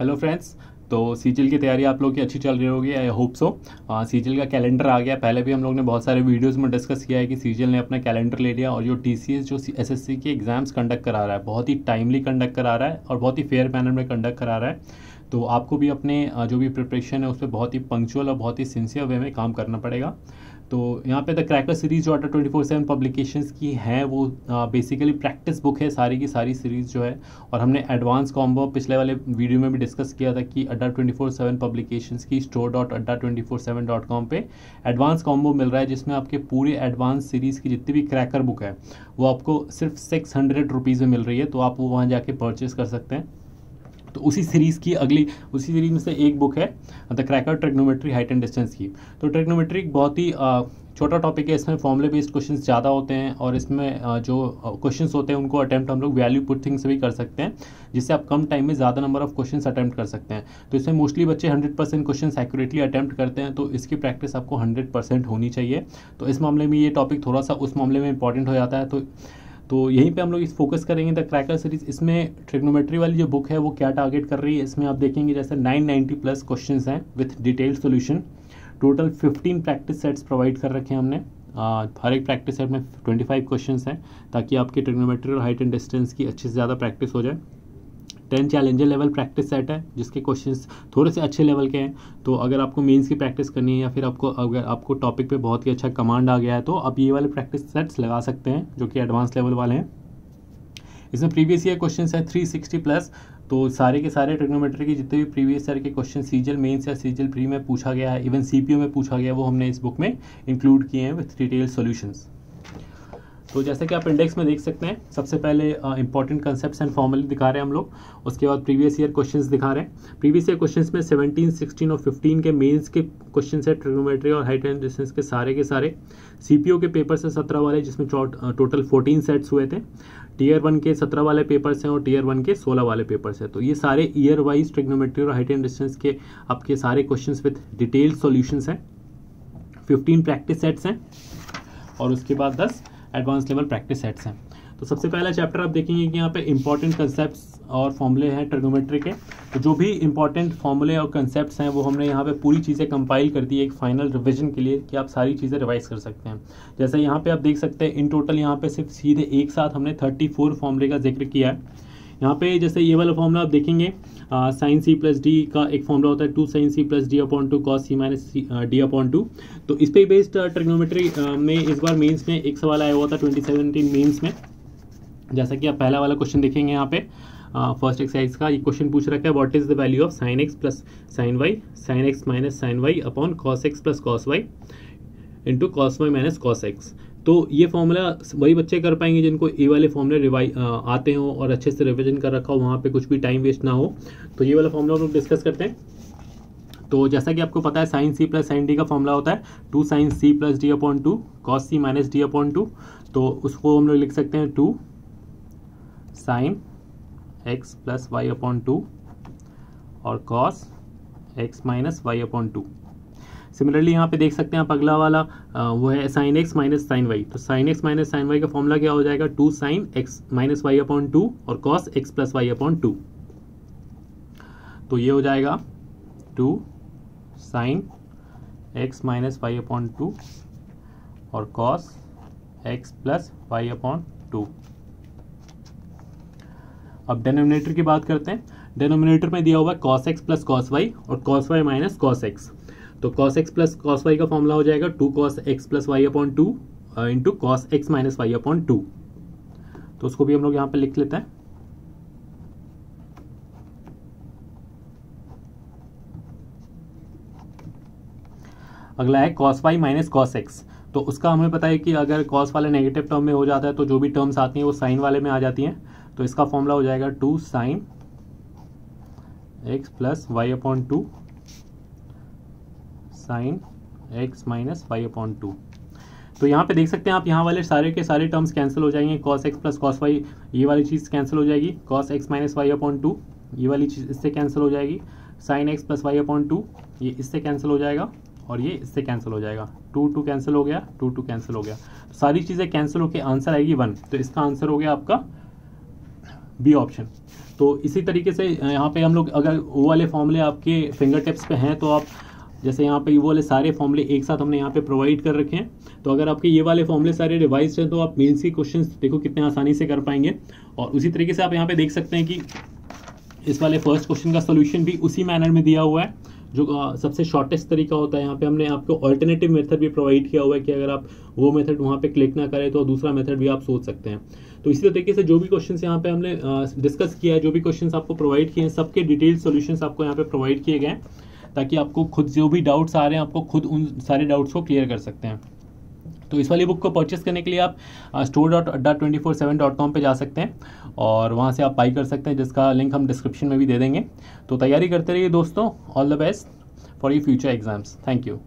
Hello friends तो सीजल की तैयारी आप लोग की अच्छी चल रही होगी आई होप सो सीजल का कैलेंडर आ गया। पहले भी हम लोग ने बहुत सारे वीडियोस में डिस्कस किया है कि सीजल ने अपना कैलेंडर ले लिया और जो टीसीएस जो एस के एग्ज़ाम्स कंडक्ट करा रहा है, बहुत ही टाइमली कंडक्ट करा रहा है और बहुत ही फेयर मैनर में कंडक्ट करा रहा है। तो आपको भी अपने जो भी प्रिपरेशन है, उस पर बहुत ही पंक्चुअल और बहुत ही सिंसियर वे में काम करना पड़ेगा। तो यहाँ पे द क्रैकर सीरीज़ जो अटर ट्वेंटी फोर सेवन पब्लिकेशंस की है, वो बेसिकली प्रैक्टिस बुक है सारी की सारी सीरीज़ जो है। और हमने एडवांस कॉम्बो पिछले वाले वीडियो में भी डिस्कस किया था कि Adda twenty four seven publications की store dot Adda twenty four seven dot com पर एडवांस कॉम्बो मिल रहा है, जिसमें आपके पूरे एडवांस सीरीज़ की जितनी भी क्रैकर बुक है, वो आपको सिर्फ़ सिक्स हंड्रेड रुपीज़ में मिल रही है तो आप वो वहाँ जाके परचेज़ कर सकते हैं। तो उसी सीरीज़ की अगली, उसी सीरीज़ में से एक बुक है the cracker trigonometry height and distance की। तो ट्रेग्नोमेट्री बहुत ही छोटा टॉपिक है, इसमें फॉर्मुले बेस्ड क्वेश्चन ज़्यादा होते हैं और इसमें जो क्वेश्चन होते हैं, उनको अटैम्प्ट हम लोग वैल्यू पुट थिंग से भी कर सकते हैं, जिससे आप कम टाइम में ज़्यादा नंबर ऑफ़ क्वेश्चन अटैम्प्ट कर सकते हैं। तो इसमें मोस्टली बच्चे hundred percent question accurately attempt करते हैं तो इसकी प्रैक्टिस आपको हंड्रेड परसेंट होनी चाहिए। तो इस मामले में ये टॉपिक थोड़ा सा उस मामले में इंपॉर्टेंट हो जाता है तो तो यहीं पे हम लोग इस फोकस करेंगे द क्रैकर सीरीज़ इसमें ट्रिग्नोमेट्री वाली जो बुक है, वो क्या टारगेट कर रही है, इसमें आप देखेंगे जैसे 990 प्लस क्वेश्चंस हैं with detailed solution total 15 practice sets provide कर रखे हैं हमने। हर एक प्रैक्टिस सेट में 25 क्वेश्चंस हैं, ताकि आपकी ट्रिग्नोमेट्री और हाइट एंड डिस्टेंस की अच्छे से ज़्यादा प्रैक्टिस हो जाए। Ten challenger level practice set है, जिसके क्वेश्चन थोड़े से अच्छे लेवल के हैं तो अगर आपको मेंस की प्रैक्टिस करनी है या फिर आपको, अगर आपको टॉपिक पे बहुत ही अच्छा कमांड आ गया है तो आप ये वाले प्रैक्टिस सेट्स लगा सकते हैं, जो कि एडवांस लेवल वाले हैं। इसमें प्रीवियस ईयर क्वेश्चन है थ्री सिक्सटी प्लस तो सारे के सारे ट्रिग्नोमेट्री के जितने भी प्रीवियस ईयर के क्वेश्चन सीजल मेंस या सीजल प्री में पूछा गया है इवन सीपीओ में पूछा गया वो हमने इस बुक में इंक्लूड किए हैं विथ डिटेल सॉल्यूशंस तो जैसे कि आप इंडेक्स में देख सकते हैं सबसे पहले इंपॉर्टेंट कंसेप्ट एंड फॉर्मली दिखा रहे हैं हम लोग। उसके बाद प्रीवियस ईयर क्वेश्चंस दिखा रहे हैं। प्रीवियस ईयर क्वेश्चंस में 17, 16 और 15 के मेंस के क्वेश्चंस है ट्रिग्नोमेट्री और हाइट एंड डिस्टेंस के सारे के सारे। सीपीओ के पेपर से सत्रह वाले जिसमें टोटल फोर्टीन सेट्स हुए थे। टीयर वन के सत्रह वाले पेपर्स हैं और टीयर वन के सोलह वाले पेपर्स हैं। तो ये सारे ईयर वाइज ट्रिग्नोमेट्री और हाइट एंड डिस्टेंस के आपके सारे क्वेश्चन विथ डिटेल्ड सोल्यूशन हैं। फिफ्टीन प्रैक्टिस सेट्स हैं। और उसके बाद दस एडवांस लेवल प्रैक्टिस सेट्स हैं। तो सबसे पहला चैप्टर आप देखेंगे कि यहाँ पे इंपॉर्टेंट कंसेप्ट और फॉर्मूले हैं ट्रिग्नोमेट्री के। तो जो भी इंपॉर्टेंट फॉर्मूले और कंसेप्ट हैं, वो हमने यहाँ पे पूरी चीज़ें कंपाइल कर दी है एक फाइनल रिविजन के लिए कि आप सारी चीज़ें रिवाइज कर सकते हैं। जैसे यहाँ पे आप देख सकते हैं इन टोटल यहाँ पे सिर्फ़ सीधे एक साथ हमने थर्टी फोर फॉर्मूले का ज़िक्र किया है। यहाँ पे जैसे ये वाला फॉर्मूला आप देखेंगे साइन सी प्लस डी का एक फॉर्मूला होता है two sine C plus D upon two cos C minus D upon two तो इस पे बेस्ड ट्रिग्नोमेट्री में इस बार मेंस में एक सवाल आया हुआ था ट्वेंटी सेवनटीन मेन्स में। जैसा कि आप पहला वाला क्वेश्चन देखेंगे यहाँ पे फ़र्स्ट एक्सरसाइज का, ये क्वेश्चन पूछ रखा है what is the value of sine X plus sine Y sine X minus sine Y upon cos X plus cos Y into cos Y minus cos X तो ये फॉर्मूला वही बच्चे कर पाएँगे जिनको ए वाले फॉर्मूले रिवाइ आते हो और अच्छे से रिविजन कर रखा हो, वहाँ पे कुछ भी टाइम वेस्ट ना हो। तो ये वाला फॉर्मूला हम लोग डिस्कस करते हैं। तो जैसा कि आपको पता है sine C plus sine D का फॉर्मूला होता है। Two sine C plus D upon two cos C minus D upon two तो उसको हम लोग लिख सकते हैं two sine X plus Y upon two और cos X minus Y upon two similarly यहाँ पे देख सकते हैं आप अगला वाला वो है sine X minus sine Y तो sine X minus sine Y का फॉर्मूला क्या हो जाएगा? Two sine X minus Y upon two और cos X plus Y upon two तो ये हो जाएगा two sine X minus Y upon two और cos X plus Y upon two अब डेनोमिनेटर की बात करते हैं। डेनोमिनेटर में दिया हुआ है cos X plus cos Y और cos Y minus cos X तो cos X plus cos Y का फॉर्मूला हो जाएगा two cos X plus Y upon two into cos X minus Y upon two तो उसको भी हम लोग यहाँ पर लिख लेते हैं। अगला है cos Y minus cos X तो उसका हमें पता है कि अगर कॉस वाले नेगेटिव टर्म में हो जाता है तो जो भी टर्म्स आती हैं वो साइन वाले में आ जाती हैं। तो इसका फॉर्मूला हो जाएगा two sine X plus Y upon two sine X minus Y upon two तो यहाँ पे देख सकते हैं आप यहाँ वाले सारे के सारे टर्म्स कैंसिल हो जाएँगे। Cos X plus cos Y ये वाली चीज़ कैंसिल हो जाएगी। Cos X minus Y upon two ये वाली चीज़ इससे कैंसिल हो जाएगी। Sine X plus Y upon two ये इससे कैंसिल हो जाएगा और ये इससे कैंसिल हो जाएगा। टू टू कैंसिल हो गया टू टू कैंसिल हो गया। तो सारी चीज़ें कैंसिल होकर आंसर आएगी वन तो इसका आंसर हो गया आपका बी ऑप्शन तो इसी तरीके से यहाँ पे हम लोग अगर वो वाले फॉर्मूले आपके फिंगर टिप्स पे हैं तो आप जैसे यहाँ पे ये वाले सारे फॉर्मूले एक साथ हमने यहाँ पे प्रोवाइड कर रखे हैं। तो अगर आपके ये वाले फॉर्मूले सारे रिवाइज हैं तो आप मेन्स के क्वेश्चन देखो कितने आसानी से कर पाएँगे। और उसी तरीके से आप यहाँ पे देख सकते हैं कि इस वाले फ़र्स्ट क्वेश्चन का सोल्यूशन भी उसी मैनर में दिया हुआ है, जो सबसे शॉर्टेस्ट तरीका होता है। यहाँ पे हमने आपको ऑल्टरनेटिव मेथड भी प्रोवाइड किया हुआ है कि अगर आप वो मेथड वहाँ पे क्लिक ना करें तो दूसरा मेथड भी आप सोच सकते हैं। तो इसी तरीके से जो भी क्वेश्चन यहाँ पे हमने डिस्कस किया है, जो भी क्वेश्चन आपको प्रोवाइड किए हैं, सबके डिटेल सोल्यूशन आपको यहाँ पे प्रोवाइड किए गए ताकि आपको खुद जो भी डाउट्स आ रहे हैं, आपको खुद उन सारे डाउट्स को क्लियर कर सकते हैं। तो इस वाली बुक को परचेस करने के लिए आप store dot Adda twenty four seven dot com पर जा सकते हैं और वहाँ से आप बाई कर सकते हैं, जिसका लिंक हम डिस्क्रिप्शन में भी दे देंगे। तो तैयारी करते रहिए दोस्तों। All the best for you future exams thank you